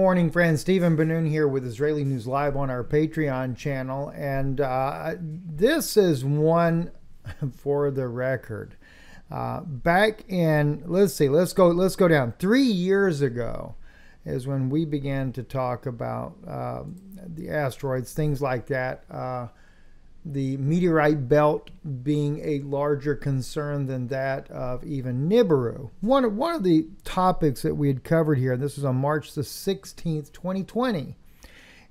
morning, friends. Stephen Ben-Nun here with Israeli News Live on our Patreon channel. And uh, this is one for the record. Uh, back in, let's see, let's go, let's go down. Three years ago is when we began to talk about uh, the asteroids, things like that. The meteorite belt being a larger concern than that of even Nibiru. One, one of the topics that we had covered here, this was on March the 16th, 2020.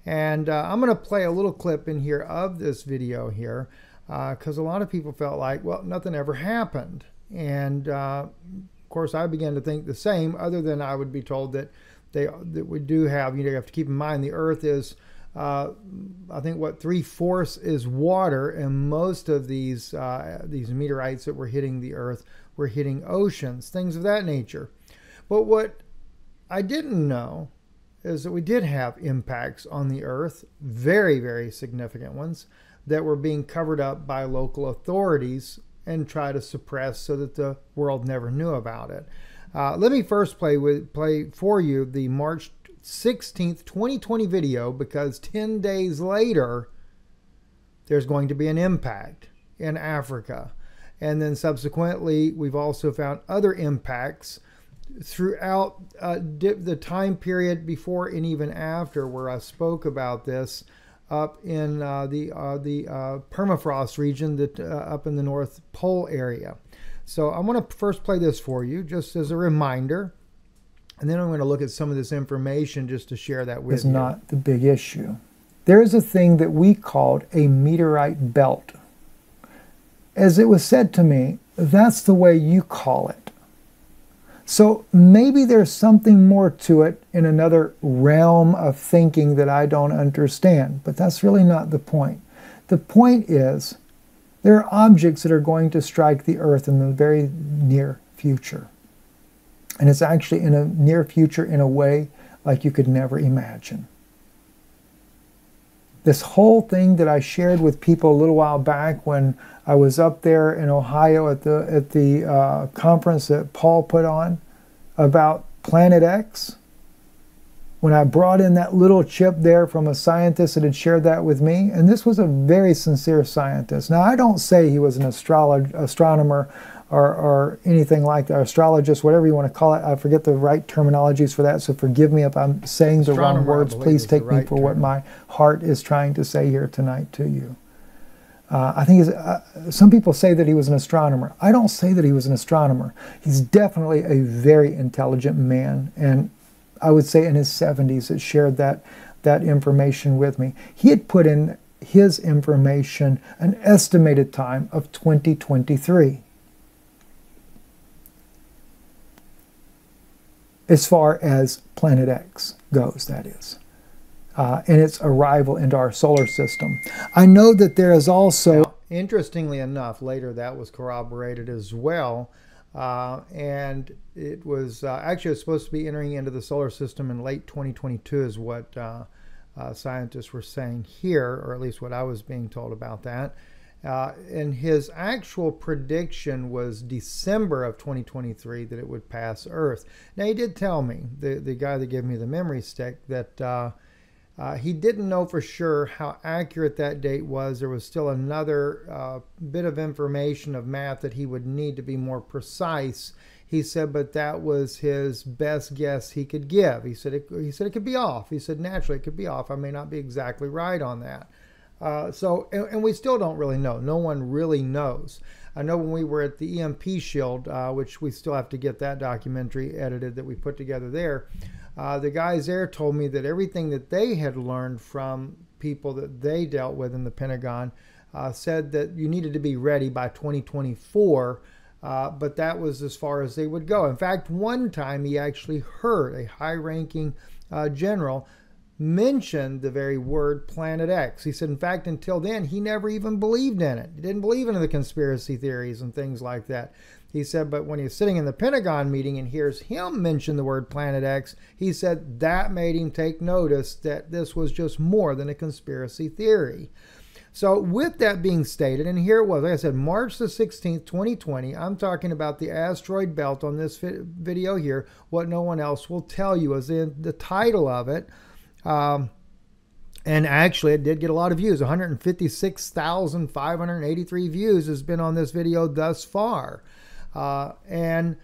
And uh, I'm going to play a little clip in here of this video here because uh, a lot of people felt like, well, nothing ever happened. And uh, of course, I began to think the same, other than I would be told that they that we do have, you know, you have to keep in mind the Earth is uh, I think what three fourths is water, and most of these uh, these meteorites that were hitting the Earth were hitting oceans, things of that nature. But what I didn't know is that we did have impacts on the Earth, very very significant ones that were being covered up by local authorities and try to suppress so that the world never knew about it. Uh, let me first play with play for you the March 16th, 2020 video because 10 days later, there's going to be an impact in Africa. And then subsequently, we've also found other impacts throughout uh, the time period before and even after where I spoke about this up in uh, the uh, the uh, permafrost region that uh, up in the North Pole area. So I want to first play this for you just as a reminder. And then I'm going to look at some of this information just to share that with is you. Is not the big issue. There is a thing that we called a meteorite belt. As it was said to me, that's the way you call it. So maybe there's something more to it in another realm of thinking that I don't understand, but that's really not the point. The point is there are objects that are going to strike the earth in the very near future. And it's actually in a near future in a way like you could never imagine. This whole thing that I shared with people a little while back when I was up there in Ohio at the, at the uh, conference that Paul put on about Planet X, when I brought in that little chip there from a scientist that had shared that with me, and this was a very sincere scientist. Now, I don't say he was an astronomer or, or anything like that, astrologist, whatever you want to call it. I forget the right terminologies for that, so forgive me if I'm saying the wrong words. Please take right me for term. what my heart is trying to say here tonight to you. Uh, I think uh, some people say that he was an astronomer. I don't say that he was an astronomer. He's definitely a very intelligent man, and I would say in his 70s that shared that that information with me. He had put in his information an estimated time of 2023. As far as Planet X goes, that is, uh, and its arrival into our solar system. I know that there is also. Now, interestingly enough, later that was corroborated as well. Uh, and it was uh, actually was supposed to be entering into the solar system in late 2022, is what uh, uh, scientists were saying here, or at least what I was being told about that. Uh, and his actual prediction was December of 2023 that it would pass Earth. Now, he did tell me, the, the guy that gave me the memory stick, that uh, uh, he didn't know for sure how accurate that date was. There was still another uh, bit of information of math that he would need to be more precise. He said, but that was his best guess he could give. He said, it, he said it could be off. He said naturally it could be off. I may not be exactly right on that. Uh, so, and, and, we still don't really know. No one really knows. I know when we were at the EMP Shield, uh, which we still have to get that documentary edited that we put together there, uh, the guys there told me that everything that they had learned from people that they dealt with in the Pentagon uh, said that you needed to be ready by 2024. Uh, but that was as far as they would go. In fact, one time he actually heard a high ranking uh, general mentioned the very word Planet X. He said, in fact, until then, he never even believed in it. He didn't believe in the conspiracy theories and things like that. He said, but when he was sitting in the Pentagon meeting and hears him mention the word Planet X, he said that made him take notice that this was just more than a conspiracy theory. So, with that being stated, and here it was, like I said, March the 16th, 2020, I'm talking about the asteroid belt on this video here. What no one else will tell you is in the title of it. Um, and actually, it did get a lot of views 156,583 views has been on this video thus far. Uh, and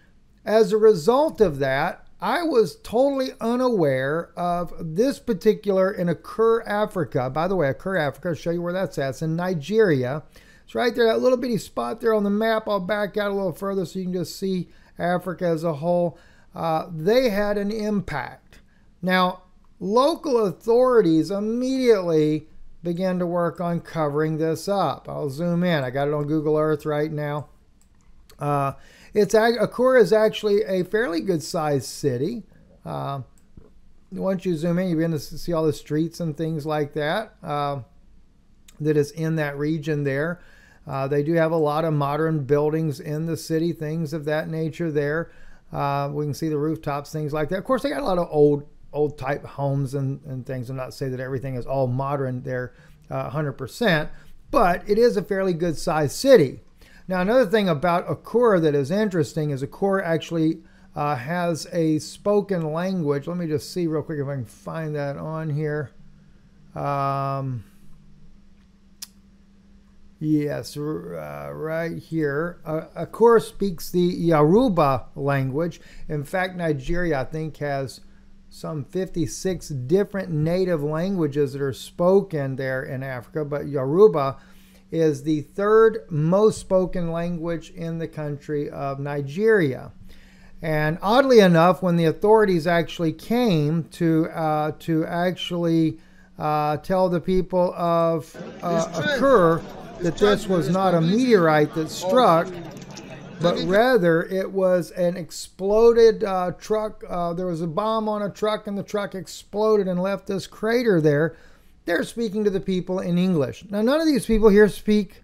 as a result of that, I was totally unaware of this particular in Akure, Africa. By the way, Akure, Africa, I'll show you where that's at. It's in Nigeria. It's right there, that little bitty spot there on the map. I'll back out a little further so you can just see Africa as a whole. Uh, they had an impact. Now, local authorities immediately began to work on covering this up. I'll zoom in. I got it on Google Earth right now. Uh, it's Akure is actually a fairly good sized city. Uh, once you zoom in, you begin to see all the streets and things like that uh, that is in that region there. Uh, they do have a lot of modern buildings in the city, things of that nature there. Uh, we can see the rooftops, things like that. Of course, they got a lot of old old type homes and, and things. I'm not saying that everything is all modern there 100%, uh, but it is a fairly good sized city. Now, another thing about Akure that is interesting is Akure actually uh, has a spoken language. Let me just see real quick if I can find that on here. Um, yes, uh, right here. Uh, speaks the Yoruba language. In fact, Nigeria, I think, has some 56 different native languages that are spoken there in Africa, but Yoruba is the third most spoken language in the country of Nigeria. And oddly enough, when the authorities actually came to uh, to actually uh, tell the people of uh, Akure that this was not a meteorite that struck, but rather it was an exploded uh, truck. Uh, there was a bomb on a truck, and the truck exploded and left this crater there they're speaking to the people in English. Now, none of these people here speak,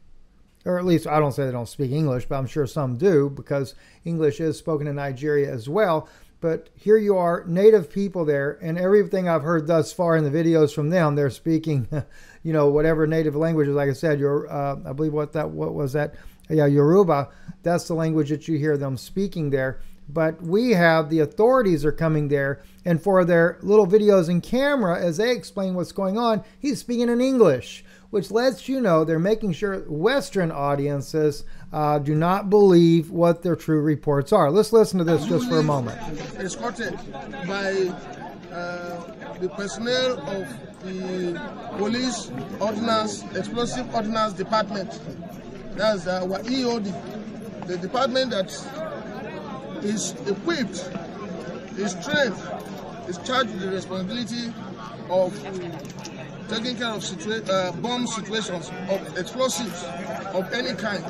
or at least I don't say they don't speak English, but I'm sure some do because English is spoken in Nigeria as well. But here you are, native people there, and everything I've heard thus far in the videos from them, they're speaking, you know, whatever native languages. Like I said, your, uh, I believe what that, what was that? Yeah, Yoruba. That's the language that you hear them speaking there. But we have the authorities are coming there and for their little videos and camera as they explain what's going on he's speaking in english which lets you know they're making sure western audiences uh, do not believe what their true reports are. Let's listen to this just for a moment. Escorted by uh, the personnel of the police ordnance explosive ordnance department that's our eod the department that is equipped, is trained, is charged with the responsibility of taking care of situa- uh, bomb situations, of explosives of any kind.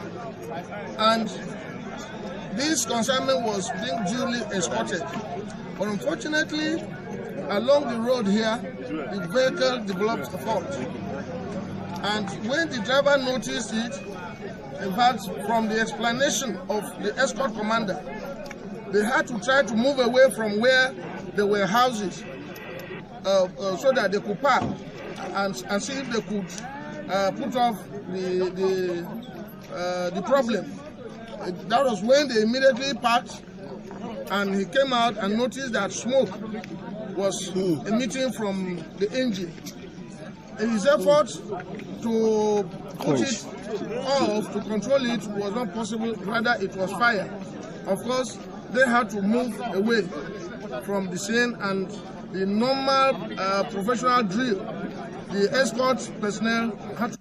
And this consignment was being duly escorted. But unfortunately, along the road here, the vehicle developed a fault. And when the driver noticed it, in fact, from the explanation of the escort commander, they had to try to move away from where there were houses uh, uh, so that they could park and, and see if they could uh, put off the, the, uh, the problem. That was when they immediately parked and he came out and noticed that smoke was emitting from the engine. His effort to put it off, to control it, was not possible, rather it was fire. Of course, they had to move away from the scene and the normal uh, professional drill, the escort personnel had to.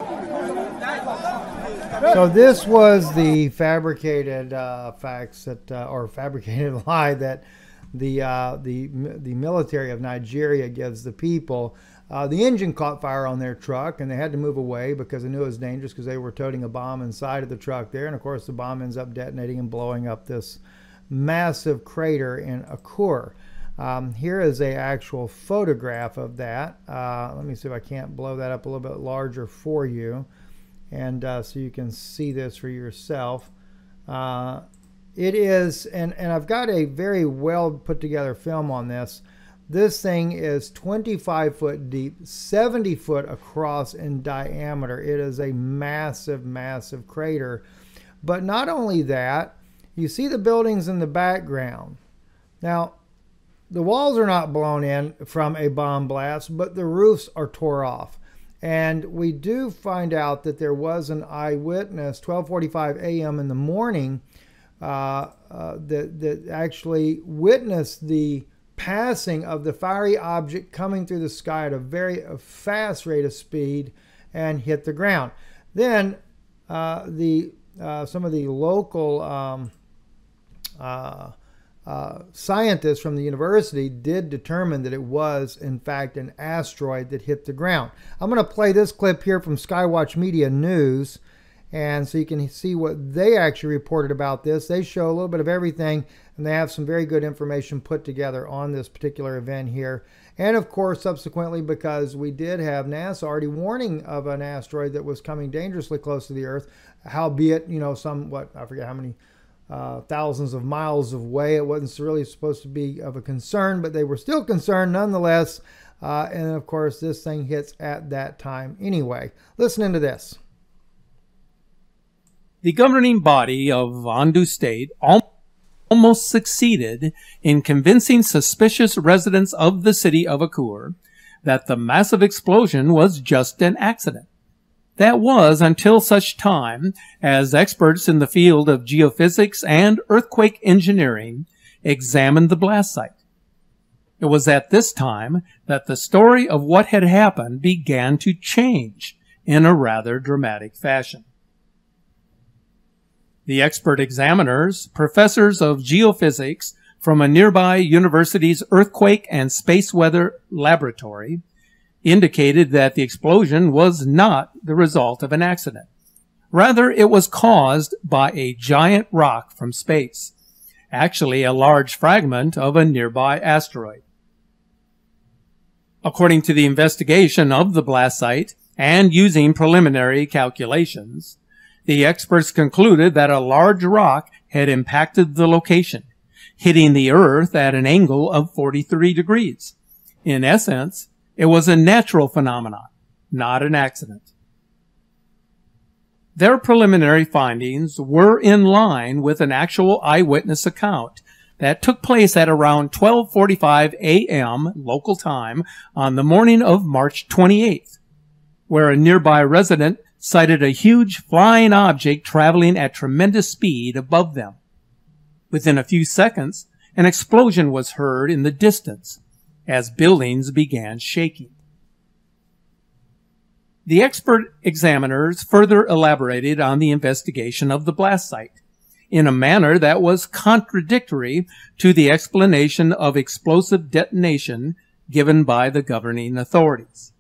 So this was the fabricated uh, facts that, uh, or fabricated lie that the uh, the the military of Nigeria gives the people. Uh, the engine caught fire on their truck, and they had to move away because they knew it was dangerous because they were toting a bomb inside of the truck there. And of course, the bomb ends up detonating and blowing up this massive crater in Akure. Um, here is a actual photograph of that. Uh, let me see if I can't blow that up a little bit larger for you, and uh, so you can see this for yourself. Uh, it is, and and I've got a very well put together film on this, This thing is 25 foot deep, 70 foot across in diameter. It is a massive, massive crater. But not only that, you see the buildings in the background. Now, the walls are not blown in from a bomb blast, but the roofs are tore off. And we do find out that there was an eyewitness, 12:45 a.m. in the morning, uh, uh, that that actually witnessed the passing of the fiery object coming through the sky at a very fast rate of speed and hit the ground. Then uh, the uh, some of the local um, uh, uh, scientists from the university did determine that it was, in fact, an asteroid that hit the ground. I'm going to play this clip here from Skywatch Media News, and so you can see what they actually reported about this. They show a little bit of everything, and they have some very good information put together on this particular event here. And of course, subsequently, because we did have NASA already warning of an asteroid that was coming dangerously close to the Earth, howbeit, you know, some, what, I forget how many uh, thousands of miles away. It wasn't really supposed to be of a concern, but they were still concerned nonetheless. Uh, and of course, this thing hits at that time anyway. Listen into this. The governing body of Ondo State almost succeeded in convincing suspicious residents of the city of Akur that the massive explosion was just an accident. That was until such time as experts in the field of geophysics and earthquake engineering examined the blast site. It was at this time that the story of what had happened began to change in a rather dramatic fashion. The expert examiners, professors of geophysics from a nearby university's earthquake and space weather laboratory, indicated that the explosion was not the result of an accident. Rather, it was caused by a giant rock from space, actually a large fragment of a nearby asteroid. According to the investigation of the blast site and using preliminary calculations, the experts concluded that a large rock had impacted the location, hitting the Earth at an angle of 43 degrees. In essence, it was a natural phenomenon, not an accident. Their preliminary findings were in line with an actual eyewitness account that took place at around 12:45 a.m. local time on the morning of March 28th, where a nearby resident sighted a huge flying object traveling at tremendous speed above them. Within a few seconds, an explosion was heard in the distance, as buildings began shaking. The expert examiners further elaborated on the investigation of the blast site in a manner that was contradictory to the explanation of explosive detonation given by the governing authorities.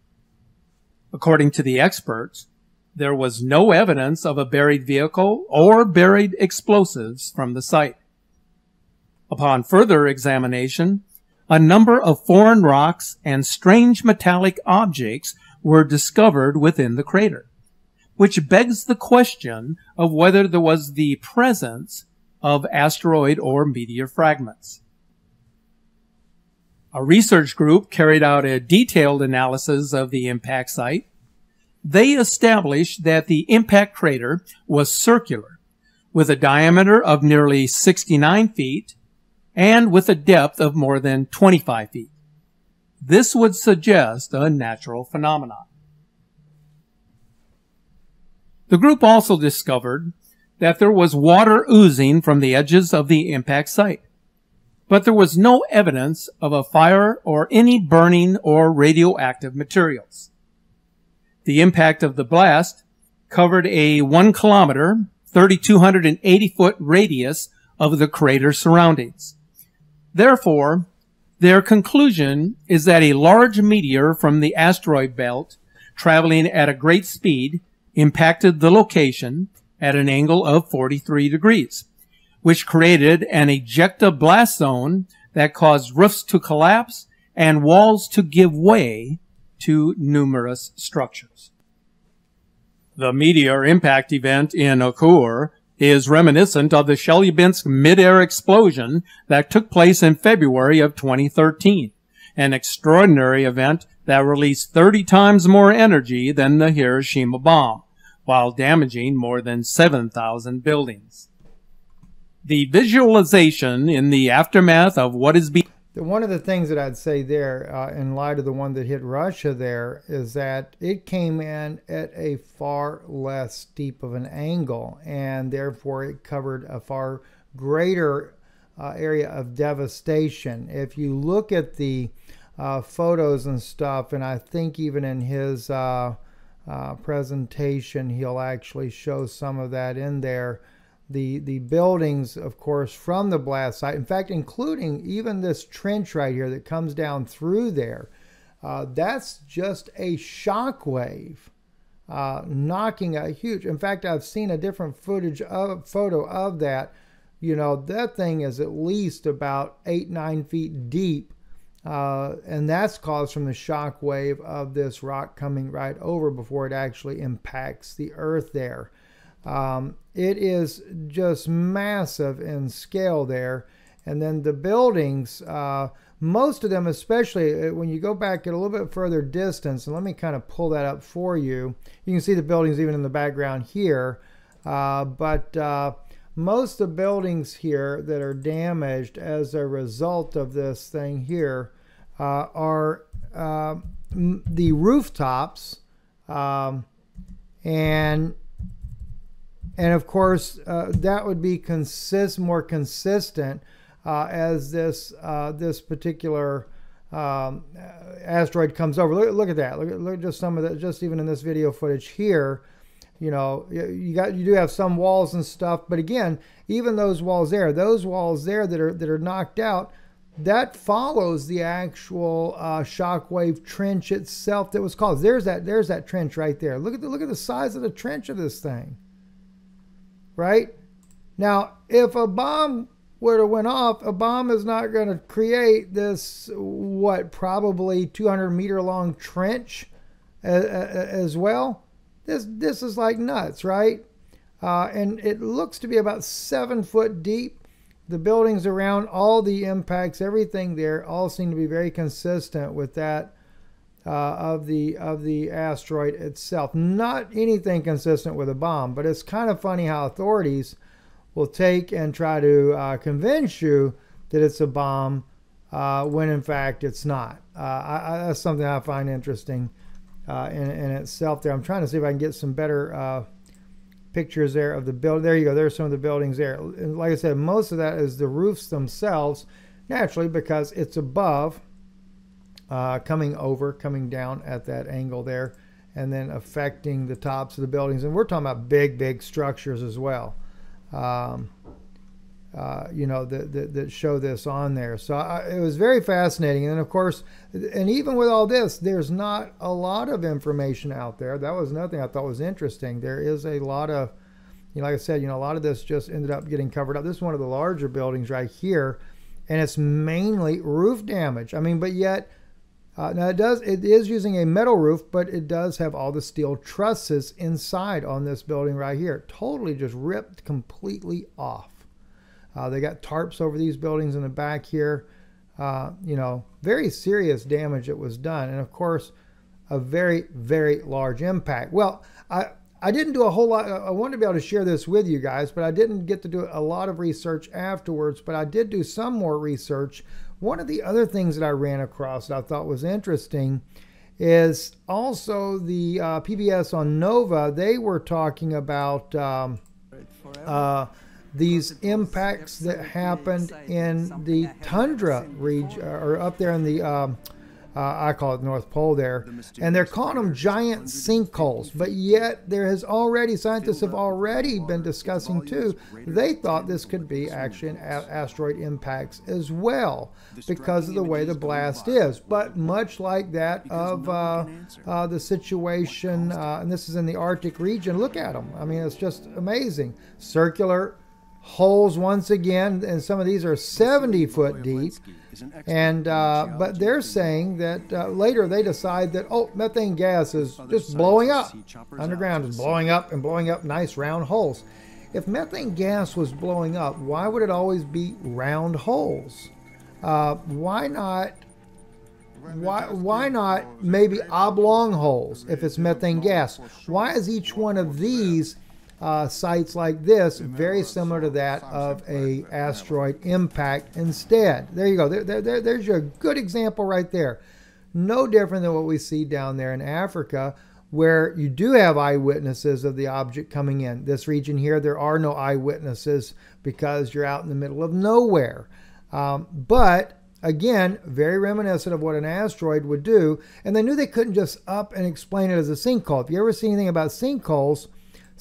According to the experts, there was no evidence of a buried vehicle or buried explosives from the site. Upon further examination, a number of foreign rocks and strange metallic objects were discovered within the crater, which begs the question of whether there was the presence of asteroid or meteor fragments. A research group carried out a detailed analysis of the impact site. They established that the impact crater was circular with a diameter of nearly 69 feet and with a depth of more than 25 feet. This would suggest a natural phenomenon. The group also discovered that there was water oozing from the edges of the impact site, but there was no evidence of a fire or any burning or radioactive materials. The impact of the blast covered a one kilometer, 3,280 foot radius of the crater surroundings. Therefore, their conclusion is that a large meteor from the asteroid belt traveling at a great speed impacted the location at an angle of 43 degrees, which created an ejecta-blast zone that caused roofs to collapse and walls to give way to numerous structures. The meteor impact event in Akur is reminiscent of the Chelyabinsk mid-air explosion that took place in February of 2013 an extraordinary event that released 30 times more energy than the Hiroshima bomb, while damaging more than 7,000 buildings. The visualization in the aftermath of what is being one of the things that I'd say there, uh, in light of the one that hit Russia, there is that it came in at a far less steep of an angle, and therefore it covered a far greater uh, area of devastation. If you look at the uh, photos and stuff, and I think even in his uh, uh, presentation, he'll actually show some of that in there the the buildings, of course, from the blast site. In fact, including even this trench right here that comes down through there. Uh, that's just a shock wave uh, knocking a huge. In fact, I've seen a different footage of photo of that. You know, that thing is at least about eight nine feet deep. Uh, and that's caused from the shock wave of this rock coming right over before it actually impacts the earth there. Um, it is just massive in scale there. And then the buildings, uh, most of them, especially uh, when you go back at a little bit further distance, and let me kind of pull that up for you. You can see the buildings even in the background here. Uh, but uh, most of the buildings here that are damaged as a result of this thing here uh, are uh, the rooftops. Um, and and of course, uh, that would be consist more consistent uh, as this uh, this particular um, asteroid comes over. Look, look at that. Look, look at just some of that. Just even in this video footage here, you know, you got you do have some walls and stuff, but again, even those walls there, those walls there that are that are knocked out, that follows the actual uh, shockwave trench itself that was caused. There's that there's that trench right there. Look at the look at the size of the trench of this thing right? Now, if a bomb were to went off, a bomb is not going to create this, what, probably 200 meter long trench as well. This, this is like nuts, right? Uh, and it looks to be about seven foot deep. The buildings around, all the impacts, everything there, all seem to be very consistent with that uh, of the of the asteroid itself. Not anything consistent with a bomb, but it's kind of funny how authorities will take and try to uh, convince you that it's a bomb uh, when in fact it's not. Uh, I, I, that's something I find interesting uh, in, in, itself. There, I'm trying to see if I can get some better uh, pictures there of the build. There you go. There's some of the buildings there. And like I said, most of that is the roofs themselves, naturally because it's above uh, coming over, coming down at that angle there, and then affecting the tops of the buildings. And we're talking about big, big structures as well. Um, uh, you know, that, that, that, show this on there. So I, it was very fascinating. And of course, and even with all this, there's not a lot of information out there. That was nothing I thought was interesting. There is a lot of, you know, like I said, you know, a lot of this just ended up getting covered up. This is one of the larger buildings right here, and it's mainly roof damage. I mean, but yet uh, now it does it is using a metal roof, but it does have all the steel trusses inside on this building right here. Totally just ripped completely off. Uh, they got tarps over these buildings in the back here. Uh, you know, very serious damage that was done, and of course, a very very large impact. Well, I. I didn't do a whole lot. I wanted to be able to share this with you guys, but I didn't get to do a lot of research afterwards. But I did do some more research one of the other things that I ran across that I thought was interesting is also the uh, PBS on Nova. They were talking about um, uh, these impacts that happened in the tundra region, or up there in the um, uh, I call it North Pole there, and they're calling them giant sinkholes. But yet, there has already scientists have already been discussing too. They thought this could be actually an asteroid impacts as well because of the way the blast is. But much like that of uh, uh, the situation, uh, and this is in the Arctic region. Look at them. I mean, it's just amazing. Circular holes once again, and some of these are 70 foot deep. And uh, but they're saying that uh, later they decide that oh, methane gas is just blowing up underground, is blowing up and blowing up nice round holes. If methane gas was blowing up, why would it always be round holes? Uh, why not why why not maybe oblong holes if it's methane gas? Why is each one of these uh, sites like this very similar to that of a asteroid impact instead? There you go. There, there, there, there's your good example right there. No different than what we see down there in Africa where you do have eyewitnesses of the object coming in. This region here, there are no eyewitnesses because you're out in the middle of nowhere. Um, but again, very reminiscent of what an asteroid would do. And they knew they couldn't just up and explain it as a sinkhole. If you ever see anything about sinkholes,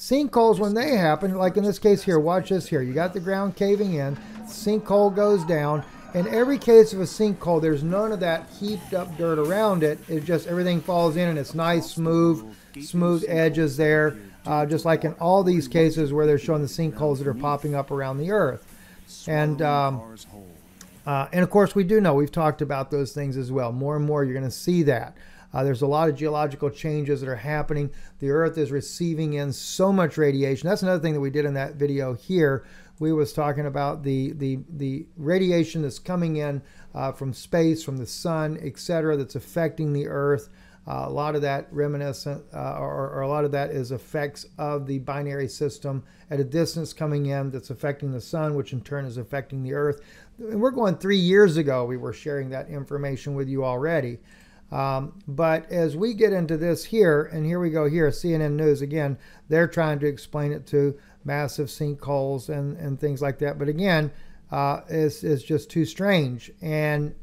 sinkholes, when they happen, like in this case here, watch this here. You got the ground caving in, sinkhole goes down. In every case of a sinkhole, there's none of that heaped up dirt around it. It just everything falls in and it's nice, smooth, smooth edges there. Uh, just like in all these cases where they're showing the sinkholes that are popping up around the Earth. And um, uh, and of course, we do know we've talked about those things as well. More and more, you're going to see that. Uh, there's a lot of geological changes that are happening. The Earth is receiving in so much radiation. That's another thing that we did in that video here. We was talking about the the the radiation that's coming in uh, from space, from the sun, etc., that's affecting the Earth. Uh, a lot of that reminiscent, uh, or, or, a lot of that is effects of the binary system at a distance coming in that's affecting the sun, which in turn is affecting the Earth. And we're going three years ago, we were sharing that information with you already. Um, but as we get into this here, and here we go here, CNN News again, they're trying to explain it to massive sinkholes and, and things like that. But again, uh, it's, it's just too strange. And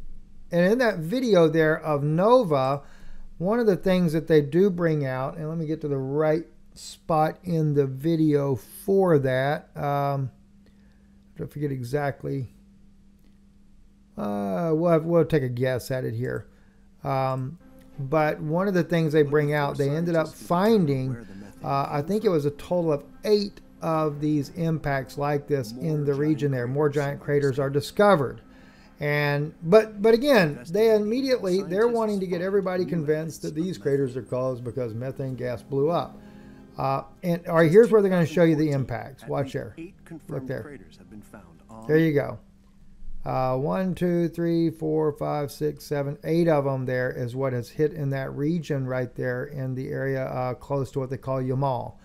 and in that video there of Nova, one of the things that they do bring out, and let me get to the right spot in the video for that. Um, I forget exactly. Uh, we'll, have, we'll take a guess at it here. Um, but one of the things they bring out, they ended up finding, uh, I think it was a total of eight of these impacts like this in the region there. More giant craters are discovered. And but but again, they immediately they're wanting to get everybody convinced that these craters are caused because methane gas blew up. Uh, and all right, here's where they're going to show you the impacts. Watch there. Look there. There you go. Uh, one, two, three, four, five, six, seven, eight of them. There is what has hit in that region right there in the area uh, close to what they call Yamal,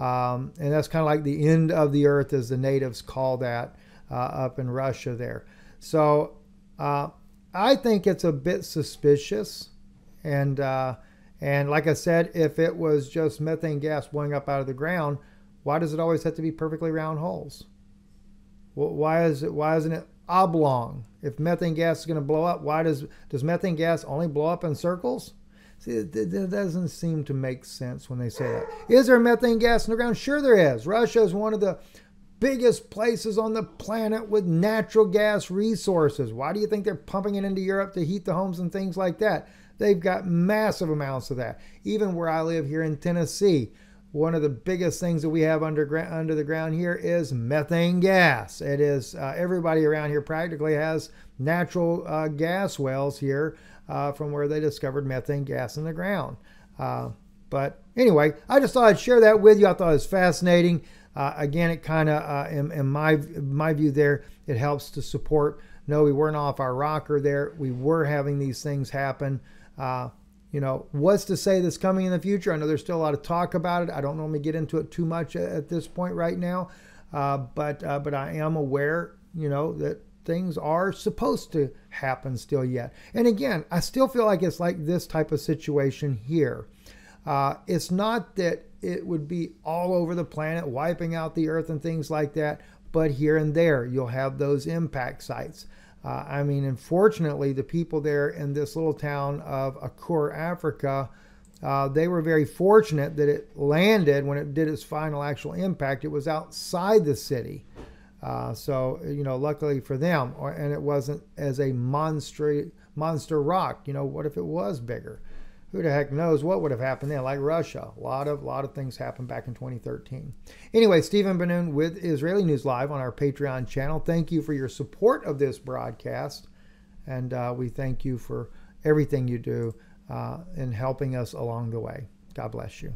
um, and that's kind of like the end of the earth, as the natives call that uh, up in Russia there. So uh, I think it's a bit suspicious. And, uh, and like I said, if it was just methane gas blowing up out of the ground, why does it always have to be perfectly round holes? why is it? Why isn't it oblong? If methane gas is going to blow up, why does does methane gas only blow up in circles? See, it, doesn't seem to make sense when they say that. Is there methane gas in the ground? Sure, there is. Russia is one of the biggest places on the planet with natural gas resources. Why do you think they're pumping it into Europe to heat the homes and things like that? They've got massive amounts of that. Even where I live here in Tennessee, one of the biggest things that we have underground under the ground here is methane gas. It is uh, everybody around here practically has natural uh, gas wells here uh, from where they discovered methane gas in the ground. Uh, but anyway, I just thought I'd share that with you. I thought it was fascinating. Uh, again, it kind of, uh, in, in, my my view, there it helps to support. No, we weren't off our rocker there. We were having these things happen. You know, what's to say that's coming in the future? I know there's still a lot of talk about it. I don't normally get into it too much at, at this point right now, uh, but uh, but I am aware, you know, that things are supposed to happen still yet. And again, I still feel like it's like this type of situation here. Uh, it's not that it would be all over the planet, wiping out the earth and things like that. But here and there, you'll have those impact sites. Uh, I mean, unfortunately, the people there in this little town of Akur, Africa, uh, they were very fortunate that it landed when it did its final actual impact. It was outside the city. Uh, so, you know, luckily for them, or, and it wasn't as a monster, monster rock. You know, what if it was bigger? Who the heck knows what would have happened then? Like Russia, a lot of lot of things happened back in 2013. Anyway, Stephen Ben-Nun with Israeli News Live on our Patreon channel. Thank you for your support of this broadcast, and uh, we thank you for everything you do uh, in helping us along the way. God bless you.